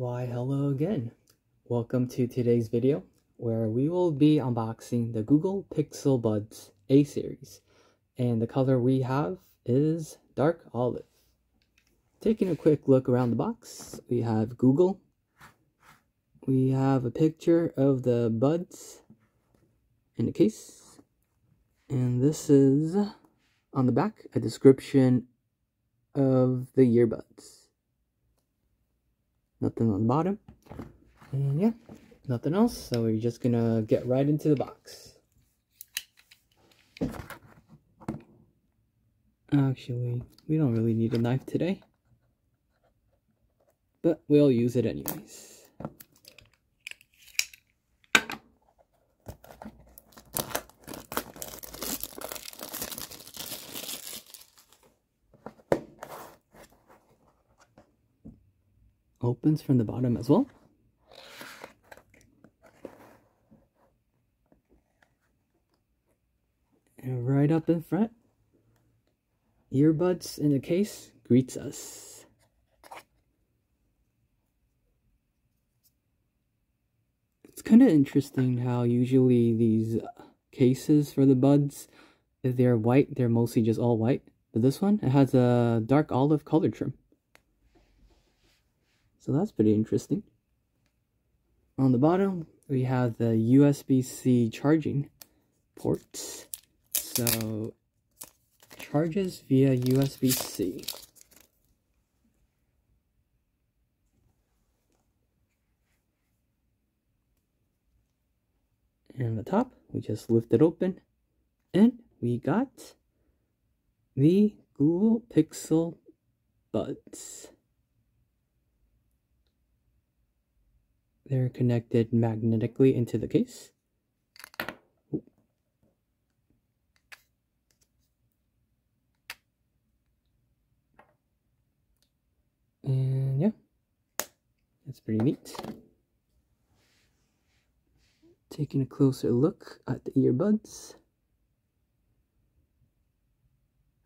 Why hello again. Welcome to today's video where we will be unboxing the Google Pixel Buds A series and the color we have is dark olive. Taking a quick look around the box, we have Google. We have a picture of the buds in the case. And this is on the back a description of the earbuds nothing on the bottom. And yeah, nothing else. So we're just gonna get right into the box. Actually, we don't really need a knife today. But we'll use it anyways. Opens from the bottom as well. And right up in front, earbuds in the case greets us. It's kind of interesting how usually these cases for the buds, if they're white, they're mostly just all white. But this one, it has a dark olive color trim. So that's pretty interesting. On the bottom, we have the USB-C charging ports. So, charges via USB-C. And the top, we just lift it open. And we got the Google Pixel Buds. They're connected magnetically into the case. And yeah, that's pretty neat. Taking a closer look at the earbuds.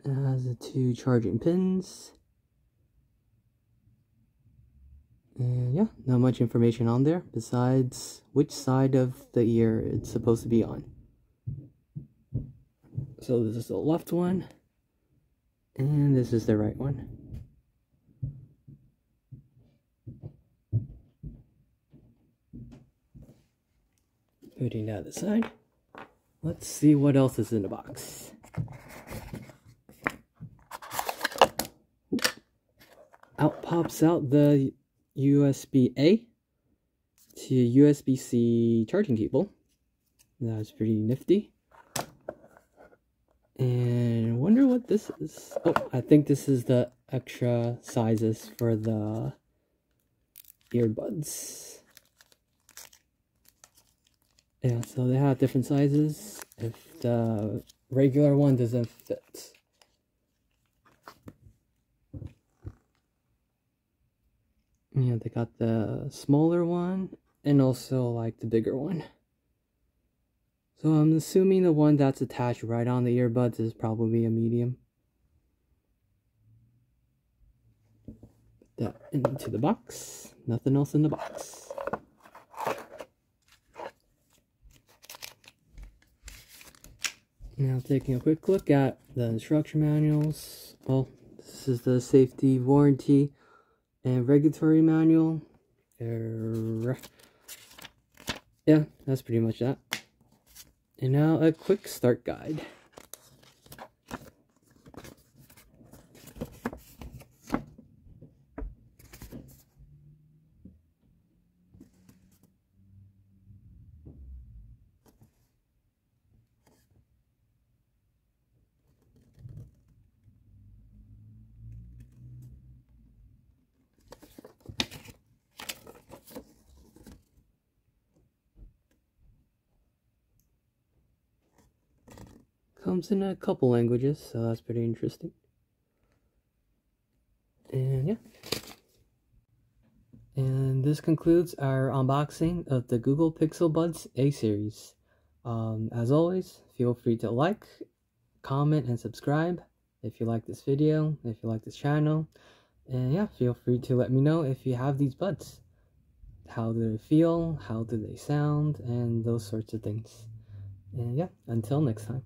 It has the two charging pins. And yeah, not much information on there besides which side of the ear it's supposed to be on. So this is the left one, and this is the right one. Putting that aside, let's see what else is in the box. Out pops out the USB-A to USB-C charging cable. That's pretty nifty. And wonder what this is. Oh, I think this is the extra sizes for the earbuds. Yeah, so they have different sizes if the regular one doesn't fit. Yeah, they got the smaller one and also like the bigger one. So I'm assuming the one that's attached right on the earbuds is probably a medium. Put that into the box. Nothing else in the box. Now taking a quick look at the instruction manuals. Well, this is the safety warranty and regulatory manual. Er, yeah, that's pretty much that. And now a quick start guide. Comes in a couple languages, so that's pretty interesting. And yeah. And this concludes our unboxing of the Google Pixel Buds A series. Um, as always, feel free to like, comment, and subscribe if you like this video, if you like this channel. And yeah, feel free to let me know if you have these buds. how do they feel, how do they sound, and those sorts of things. And yeah, until next time.